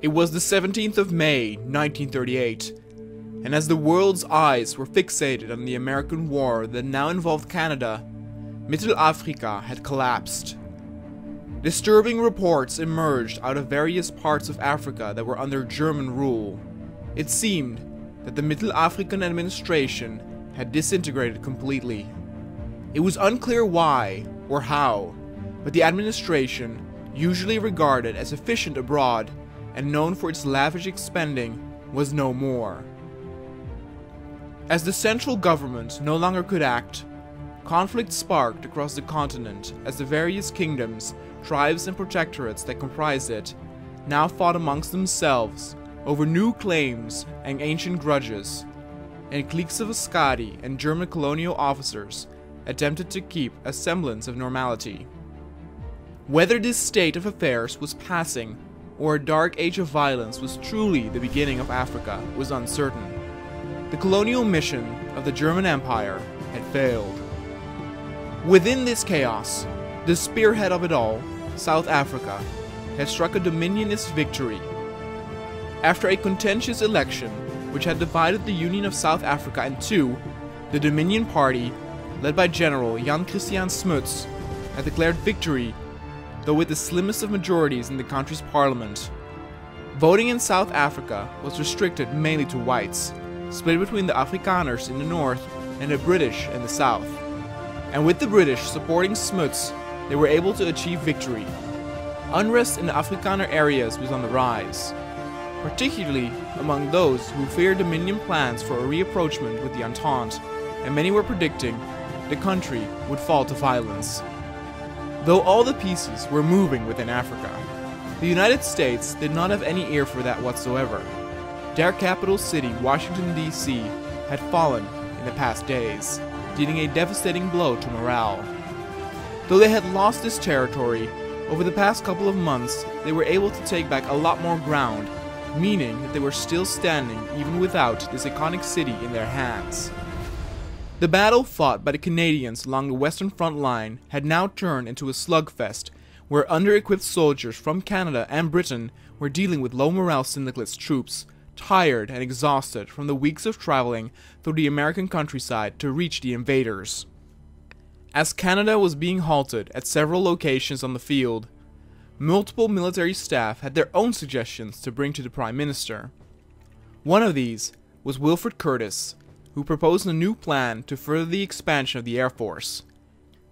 It was the 17th of May, 1938, and as the world's eyes were fixated on the American war that now involved Canada, Mittelafrika had collapsed. Disturbing reports emerged out of various parts of Africa that were under German rule. It seemed that the Mittelafrican administration had disintegrated completely. It was unclear why or how, but the administration, usually regarded as efficient abroad and known for its lavish spending, was no more. As the central government no longer could act, conflict sparked across the continent as the various kingdoms, tribes, and protectorates that comprised it now fought amongst themselves over new claims and ancient grudges, and cliques of Askari and German colonial officers attempted to keep a semblance of normality. Whether this state of affairs was passing or a dark age of violence was truly the beginning of Africa was uncertain. The colonial mission of the German Empire had failed. Within this chaos, the spearhead of it all, South Africa, had struck a dominionist victory. After a contentious election which had divided the Union of South Africa in two, the Dominion Party, led by General Jan Christiaan Smuts, had declared victory though with the slimmest of majorities in the country's parliament. Voting in South Africa was restricted mainly to whites, split between the Afrikaners in the north and the British in the south. And with the British supporting Smuts, they were able to achieve victory. Unrest in the Afrikaner areas was on the rise, particularly among those who feared Dominion plans for a reapproachment with the Entente, and many were predicting the country would fall to violence. Though all the pieces were moving within Africa, the United States did not have any ear for that whatsoever. Their capital city, Washington, D.C., had fallen in the past days, dealing a devastating blow to morale. Though they had lost this territory, over the past couple of months, they were able to take back a lot more ground, meaning that they were still standing even without this iconic city in their hands. The battle fought by the Canadians along the Western Front line had now turned into a slugfest, where under-equipped soldiers from Canada and Britain were dealing with low morale syndicalist troops, tired and exhausted from the weeks of traveling through the American countryside to reach the invaders. As Canada was being halted at several locations on the field, multiple military staff had their own suggestions to bring to the Prime Minister. One of these was Wilfred Curtis, who proposed a new plan to further the expansion of the Air Force.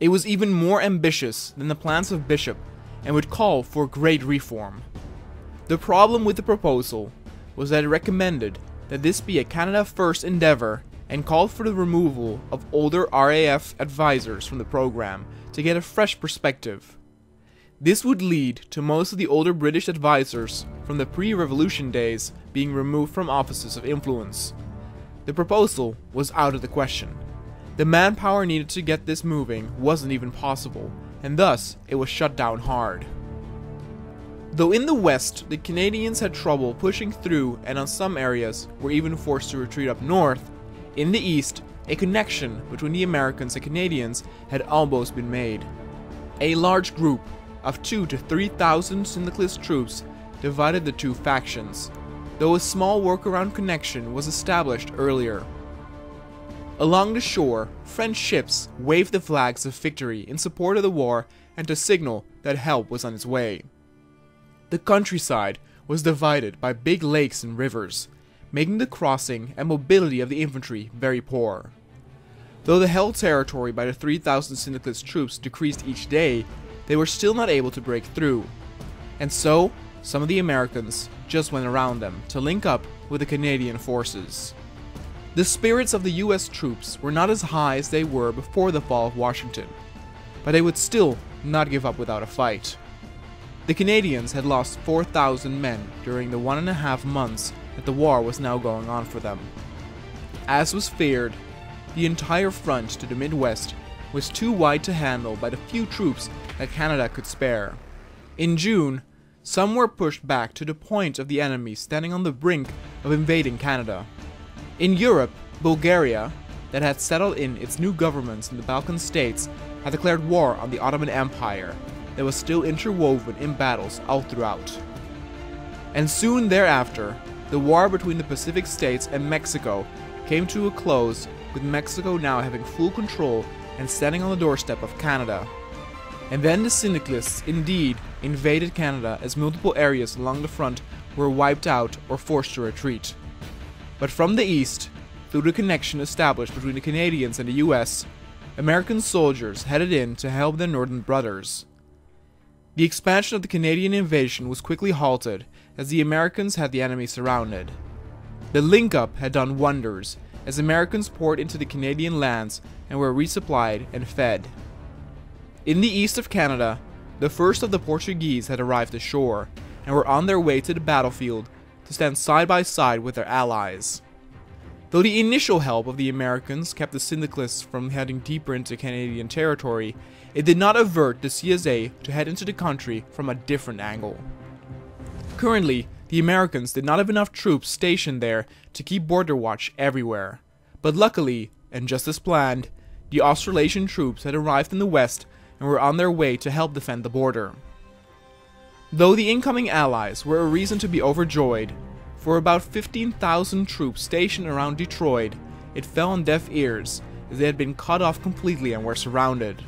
It was even more ambitious than the plans of Bishop and would call for great reform. The problem with the proposal was that it recommended that this be a Canada First endeavor and called for the removal of older RAF advisors from the program to get a fresh perspective. This would lead to most of the older British advisors from the pre-revolution days being removed from offices of influence the proposal was out of the question. The manpower needed to get this moving wasn't even possible, and thus it was shut down hard. Though in the west, the Canadians had trouble pushing through and on some areas were even forced to retreat up north, in the east, a connection between the Americans and Canadians had almost been made. A large group of 2 to 3,000 syndicalist troops divided the two factions, though a small workaround connection was established earlier. Along the shore, French ships waved the flags of victory in support of the war and to signal that help was on its way. The countryside was divided by big lakes and rivers, making the crossing and mobility of the infantry very poor. Though the held territory by the 3,000 syndicalist troops decreased each day, they were still not able to break through. And so, some of the Americans just went around them to link up with the Canadian forces. The spirits of the US troops were not as high as they were before the fall of Washington, but they would still not give up without a fight. The Canadians had lost 4,000 men during the one and a half months that the war was now going on for them. As was feared, the entire front to the Midwest was too wide to handle by the few troops that Canada could spare. In June, some were pushed back to the point of the enemy standing on the brink of invading Canada. In Europe, Bulgaria, that had settled in its new governments in the Balkan states, had declared war on the Ottoman Empire that was still interwoven in battles all throughout. And soon thereafter, the war between the Pacific states and Mexico came to a close, with Mexico now having full control and standing on the doorstep of Canada. And then the syndicalists indeed invaded Canada as multiple areas along the front were wiped out or forced to retreat. But from the east, through the connection established between the Canadians and the US, American soldiers headed in to help their northern brothers. The expansion of the Canadian invasion was quickly halted as the Americans had the enemy surrounded. The link up had done wonders as Americans poured into the Canadian lands and were resupplied and fed. In the east of Canada, the first of the Portuguese had arrived ashore and were on their way to the battlefield to stand side by side with their allies. Though the initial help of the Americans kept the syndicalists from heading deeper into Canadian territory, it did not avert the CSA to head into the country from a different angle. Currently, the Americans did not have enough troops stationed there to keep border watch everywhere. But luckily, and just as planned, the Australasian troops had arrived in the west and were on their way to help defend the border. Though the incoming allies were a reason to be overjoyed, for about 15,000 troops stationed around Detroit, it fell on deaf ears as they had been cut off completely and were surrounded.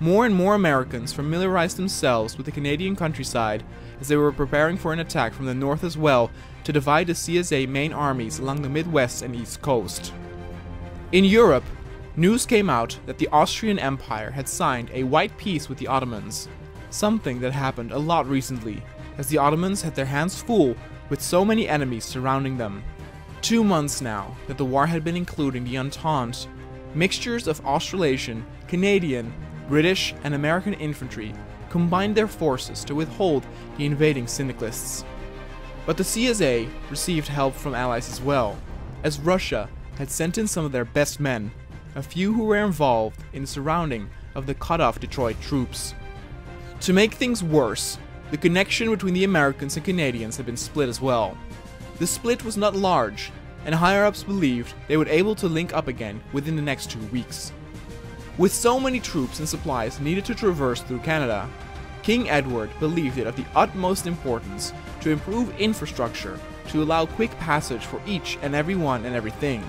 More and more Americans familiarized themselves with the Canadian countryside as they were preparing for an attack from the north as well to divide the CSA main armies along the Midwest and East Coast. In Europe, News came out that the Austrian Empire had signed a white peace with the Ottomans, something that happened a lot recently, as the Ottomans had their hands full with so many enemies surrounding them. Two months now that the war had been including the Entente, mixtures of Australasian, Canadian, British, and American infantry combined their forces to withhold the invading syndicalists. But the CSA received help from allies as well, as Russia had sent in some of their best men a few who were involved in the surrounding of the cut-off Detroit troops. To make things worse, the connection between the Americans and Canadians had been split as well. The split was not large, and higher-ups believed they would able to link up again within the next two weeks. With so many troops and supplies needed to traverse through Canada, King Edward believed it of the utmost importance to improve infrastructure to allow quick passage for each and every one and everything.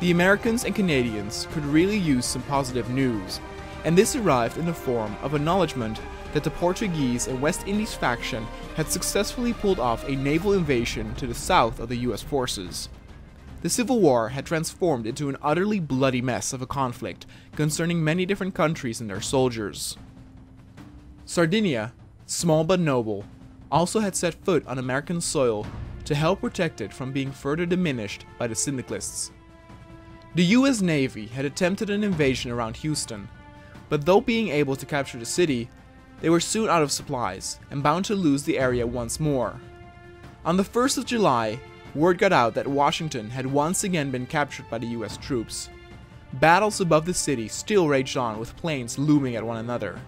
The Americans and Canadians could really use some positive news, and this arrived in the form of acknowledgement that the Portuguese and West Indies faction had successfully pulled off a naval invasion to the south of the US forces. The Civil War had transformed into an utterly bloody mess of a conflict concerning many different countries and their soldiers. Sardinia, small but noble, also had set foot on American soil to help protect it from being further diminished by the syndicalists. The US Navy had attempted an invasion around Houston, but though being able to capture the city, they were soon out of supplies and bound to lose the area once more. On the 1st of July, word got out that Washington had once again been captured by the US troops. Battles above the city still raged on with planes looming at one another.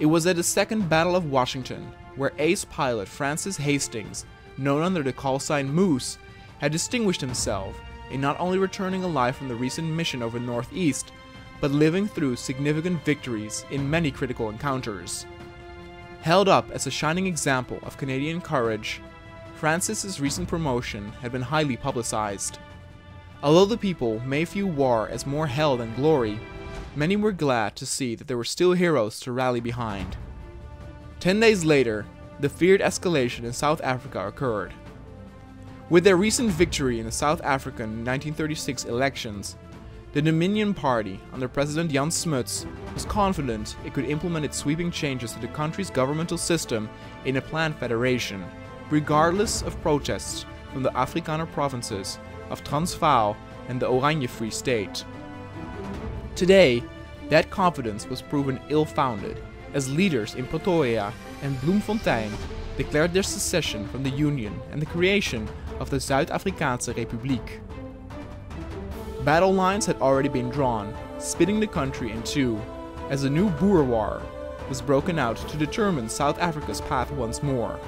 It was at the Second Battle of Washington where ace pilot Francis Hastings, known under the call sign Moose, had distinguished himself in not only returning alive from the recent mission over Northeast, but living through significant victories in many critical encounters. Held up as a shining example of Canadian courage, Francis's recent promotion had been highly publicized. Although the people may view war as more hell than glory, many were glad to see that there were still heroes to rally behind. Ten days later, the feared escalation in South Africa occurred. With their recent victory in the South African 1936 elections, the Dominion Party, under President Jan Smuts, was confident it could implement its sweeping changes to the country's governmental system in a planned federation, regardless of protests from the Afrikaner provinces of Transvaal and the Oranje Free State. Today, that confidence was proven ill-founded, as leaders in Pretoria and Bloemfontein declared their secession from the Union and the creation of the Zuid-Afrikaanse Republiek. Battle lines had already been drawn, splitting the country in two, as a new Boer War was broken out to determine South Africa's path once more.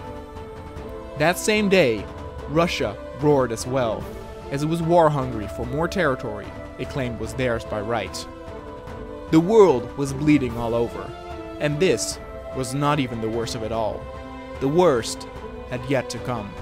That same day, Russia roared as well, as it was war hungry for more territory it claimed was theirs by right. The world was bleeding all over, and this was not even the worst of it all. The worst had yet to come.